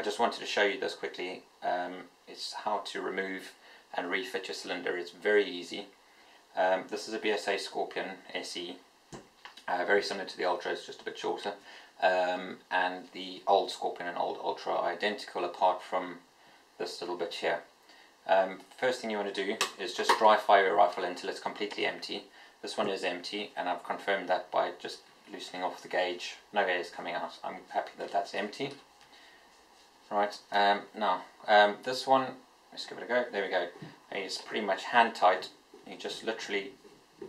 I just wanted to show you this quickly. Um, it's how to remove and refit your cylinder. It's very easy. Um, this is a BSA Scorpion SE, uh, very similar to the Ultra, it's just a bit shorter. Um, and the old Scorpion and old Ultra are identical apart from this little bit here. Um, first thing you want to do is just dry fire your rifle until it's completely empty. This one is empty and I've confirmed that by just loosening off the gauge. No air is coming out. I'm happy that that's empty. Right, um, now um, this one, let's give it a go. There we go. It's pretty much hand tight. You just literally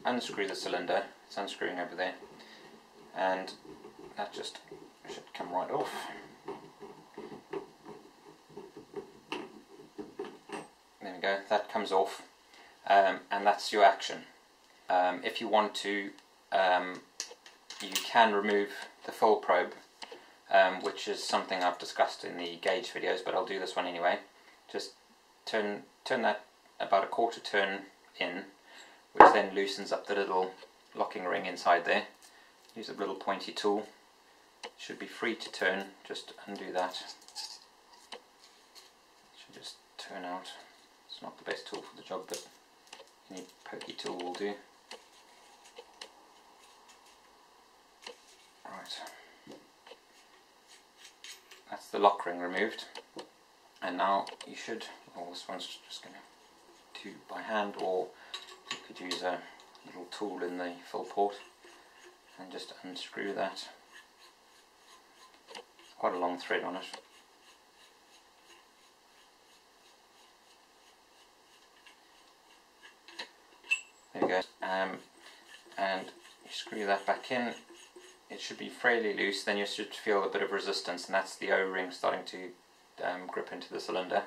unscrew the cylinder. It's unscrewing over there. And that just should come right off. There we go, that comes off. Um, and that's your action. Um, if you want to, um, you can remove the full probe, um, which is something I've discussed in the gauge videos, but I'll do this one anyway. Just turn, turn that about a quarter turn in, which then loosens up the little locking ring inside there. Use a little pointy tool. Should be free to turn, just undo that. Should just turn out. It's not the best tool for the job, but any pokey tool will do. Right. The lock ring removed. And now you should, well this one's just going to do by hand or you could use a little tool in the fill port and just unscrew that. Quite a long thread on it. There you go. Um, and you screw that back in. Should be fairly loose, then you should feel a bit of resistance and that's the O-ring starting to um, grip into the cylinder.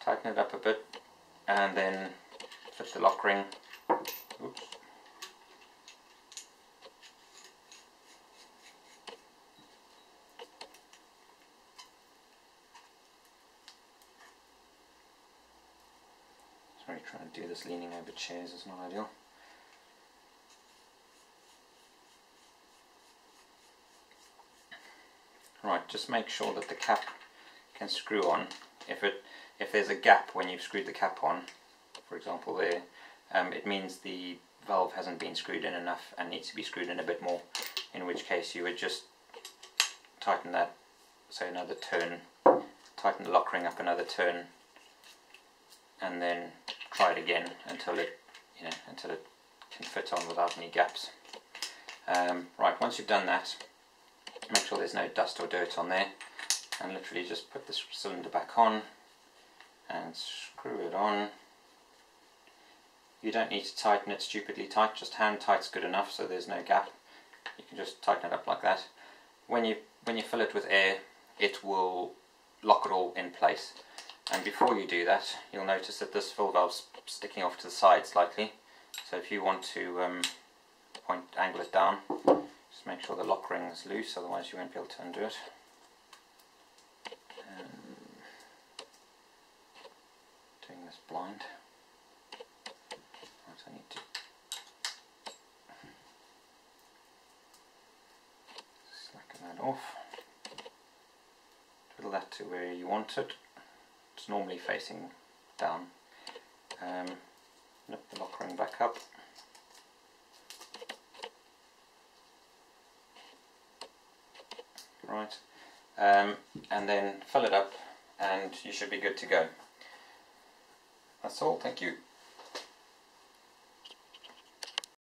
Tighten it up a bit and then fit the lock ring. Oops. Sorry, trying to do this leaning over chairs is not ideal. Right, just make sure that the cap can screw on. If it if there's a gap when you've screwed the cap on, for example there, um, it means the valve hasn't been screwed in enough and needs to be screwed in a bit more, in which case you would just tighten that, so another turn, tighten the lock ring up another turn, and then try it again until it, you know, until it can fit on without any gaps. Um, right, once you've done that, make sure there's no dust or dirt on there. And literally just put the cylinder back on and screw it on. You don't need to tighten it stupidly tight just hand tight's good enough so there's no gap. You can just tighten it up like that. When you when you fill it with air it will lock it all in place. And before you do that you'll notice that this fill valve's sticking off to the side slightly. So if you want to um, point angle it down just make sure the lock ring is loose, otherwise you won't be able to undo it. Um, doing this blind. I need to slacken that off. Twiddle that to where you want it. It's normally facing down. Um, lift the lock ring back up. Right. Um, and then fill it up and you should be good to go. That's all. Thank you